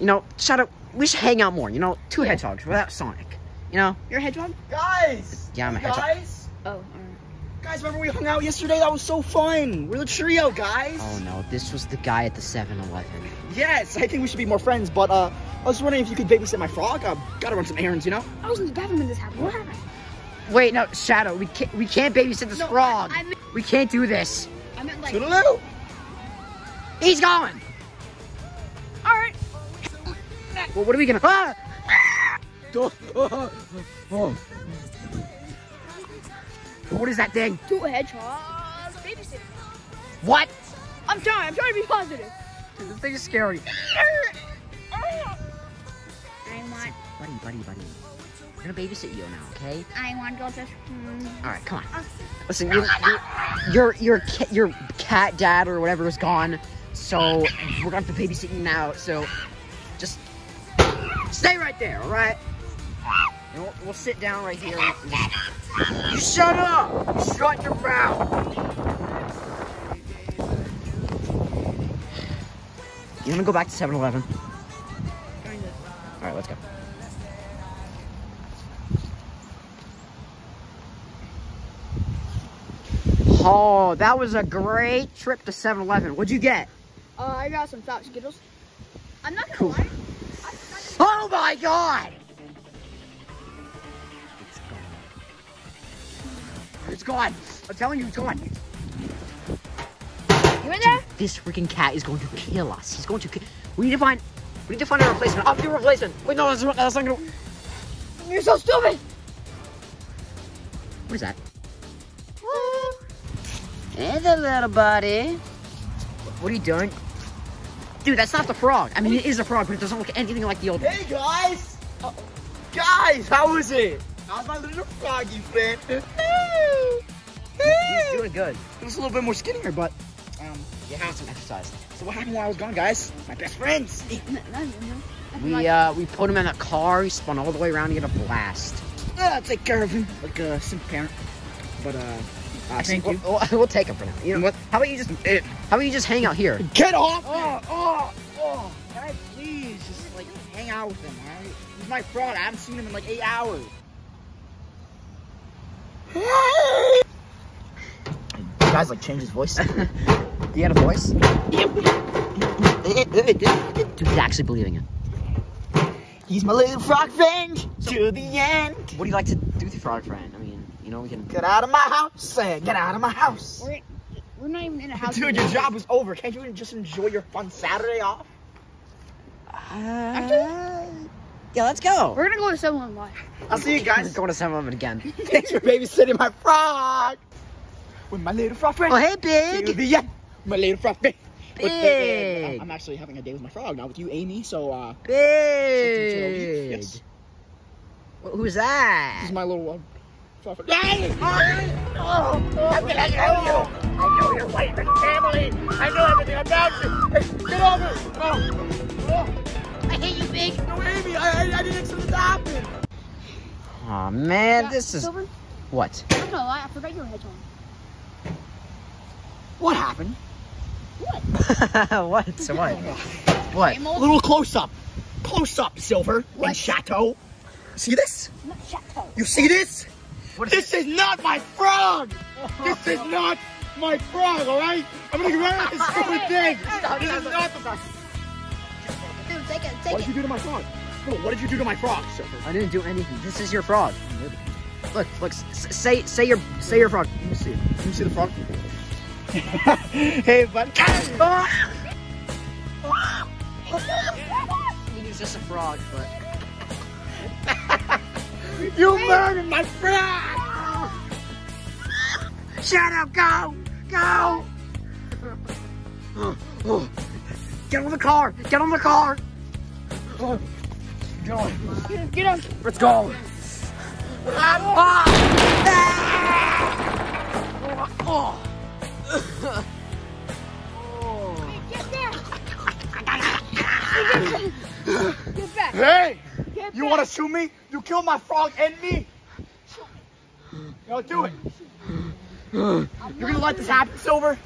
You know, shut up. We should hang out more. You know, two hedgehogs without Sonic. You know, You're a hedgehog? Guys! Yeah, I'm a hedgehog. Guys! Oh, alright. Guys, remember we hung out yesterday? That was so fun. We're the trio, guys. oh no, this was the guy at the 7-Eleven. Yes, I think we should be more friends, but uh, I was wondering if you could babysit my frog. I've got to run some errands, you know? I was in the bathroom when this happened. What happened? Wait, no, Shadow, we can't we can't babysit this No, frog. I- I meant- we can't do this. I meant like. Toodaloo! He's gone. Alright. Well, what are we gonna? Ah! What is that thing? Two hedgehogs. Babysitting. What? I'm trying. I'm trying to be positive. Dude, this thing is scary. I want. Buddy, buddy, buddy. We're gonna babysit you now, okay? I want to go to. Mm, All right, come on. Listen, your your your your cat dad or whatever is gone, so we're gonna have to babysit you now. So stay right there, all right? And we'll, we'll sit down right here. You shut up! You shut your mouth! You wanna go back to 7-Eleven? Alright, let's go. Oh, that was a great trip to 7-Eleven. What'd you get? Uh, I got some fat Skittles. I'm not gonna Cool. lie. Oh my god! It's gone. I'm telling you, it's gone. You in there? This freaking cat is going to kill us. He's going to kill. We need to find. We need to find a replacement. Oh, new replacement. Wait, no, that's, not- that's not gonna. You're so stupid. What is that? Hey there, little buddy. What are you doing? Dude, that's not the frog. I mean, it is a frog, but it doesn't look anything like the old one. Hey, guys! Guys, how was it? How's my little froggy friend? He's doing good. Was a little bit more skinnier, but um, You have some exercise. so what happened while I was gone, guys? My best friends. We uh, we put him in a car. He spun all the way around He get a blast. I'll take care of him like a simple parent. But uh, uh thank you. We'll, we'll, we'll take him for now. You know What? How about you just? It, How about you just hang out here? get off! Oh, oh, oh! Can I please just like hang out with him? All right? He's my frog. I haven't seen him in like eight hours. You guys like change his voice. He had a voice. Dude, he's actually believing it. He's my little frog friend to the end. What do you like to do with your frog friend? I mean, you know, we can. Get out of my house, say, get out of my house. We're, we're not even in a house. Dude, your job is over. Can't you just enjoy your fun Saturday off? Uh, yeah, let's go. We're gonna go to someone live. I'll see you We're guys. going to 7-Eleven again. Thanks for babysitting my frog. With my little frog friend. Oh, hey, To big. the end. My little frog friend. Big. I'm actually having a day with my frog not with you, Amy. So, uh, Big. Yes. Wh- Who's that? this that? is my little uh, Hey! Oh, how can I know you? I know your wife and family. I know everything about you. Hey, get over. Oh, oh. I hate you, Big. No, Amy, I, I, I didn't expect it to happen. Oh man, Yeah, this is Silver, what? I'm not gonna lie. I forgot you were a hedgehog. What happened? what? So what? What? Same A little close up. Close up, Silver What? and Chateau. See this? not chateau. You see this? What This is not my frog! This is oh. not my frog, alright? I'm gonna get rid of this stupid thing! This is not the frog! Dude, take it, What take did you do to my frog? Bro, what did you do to my frog, Silver? I didn't do anything. This is your frog. Look, look. say, say your, say your frog. Let me see. Let me see the frog. hey, bud. I mean, he's just a frog, but. You murdered my friend! Shut up! Go! Go! Get on the car! Get on the car! Get, on. get on. Let's go! Get me? You killed my frog and me! Yo, do it! You're gonna let this happen, Silver?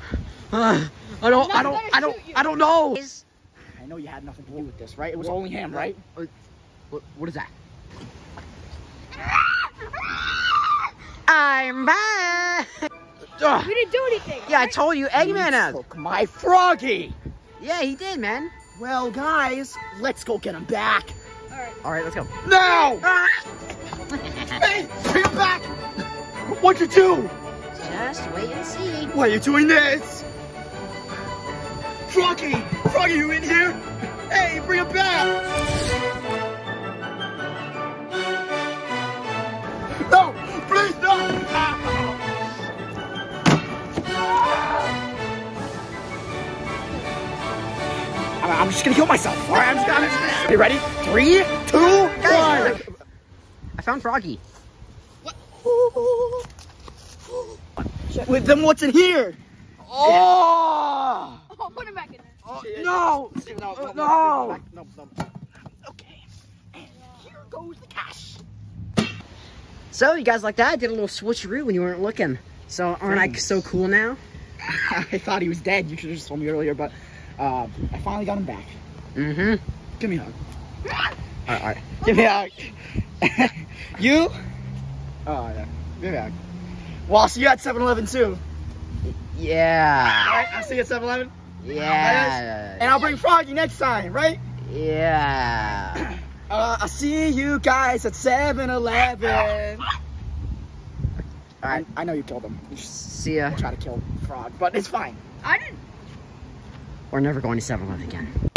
I don't, I don't, I don't. I don't know. I I know you had nothing to do with this, right? It was only him, right? What, what is that? I'm back. We didn't do anything. Yeah, I told you, Eggman You has. took my froggy. Yeah, he did, man. Well, guys, let's go get him back. All right. All right, let's go. Now! Ah! Hey, bring him back! What'd you do? Just wait and see. Why are you doing this? Froggy! Froggy, you in here? Hey, bring him back! I'm, I'm just gonna kill myself. All right, I'm just, I'm just gonna. You ready? Three, two, Guys, one. I found Froggy. Wait, then what's in here? Oh! Oh, put him back in there. Oh, no! No, no, no, no, no. Okay. And here goes the cash. So, you guys like that? I did a little switcheroo when you weren't looking. So, aren't I so cool now? I thought he was dead. You should have just told me earlier, but uh, I finally got him back. Mm-hmm. Give me a hug. All right, all right. Give me a hug. you? Oh, yeah. Give me a hug. Well, I'll see you at 7-Eleven too. Yeah. Alright, I'll see you at 7-Eleven. Yeah. And I'll bring Froggy next time, right? Yeah. Uh, I'll see you guys at 7-Eleven. Alright, I know you killed him. You See ya. try to kill Frog, but it's fine. I didn't. We're never going to 7 Eleven again.